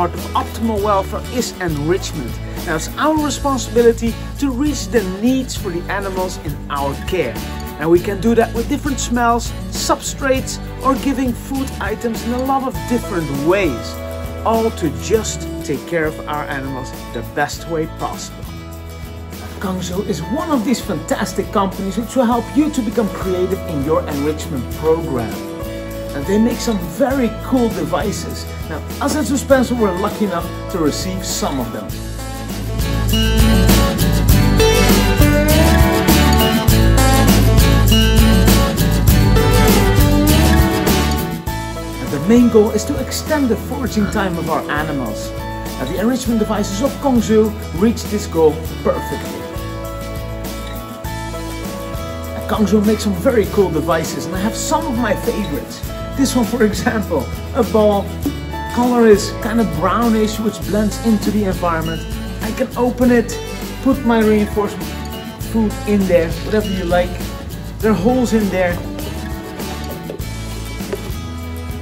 part of optimal welfare is enrichment. Now it's our responsibility to reach the needs for the animals in our care. And we can do that with different smells, substrates, or giving food items in a lot of different ways. All to just take care of our animals the best way possible. Kong Zoo is one of these fantastic companies which will help you to become creative in your enrichment program. And they make some very cool devices. Now, us at Suspenso were lucky enough to receive some of them. And the main goal is to extend the foraging time of our animals. Now, the enrichment devices of Kong Zoo reach this goal perfectly. Kong Zoo makes some very cool devices and I have some of my favorites. This one for example, a ball, color is kind of brownish which blends into the environment. I can open it, put my reinforcement food in there, whatever you like. There are holes in there.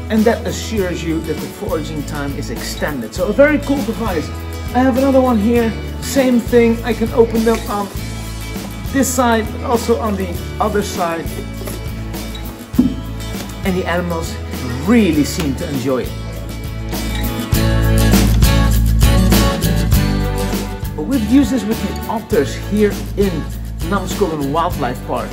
And that assures you that the foraging time is extended. So a very cool device. I have another one here, same thing, I can open them up this side, but also on the other side. And the animals really seem to enjoy it. But we've used this with the otters here in Namsskogan Wildlife Park.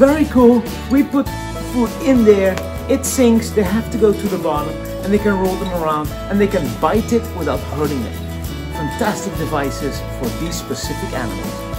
Very cool. We put food in there, it sinks, they have to go to the bottom and they can roll them around and they can bite it without hurting it. Fantastic devices for these specific animals.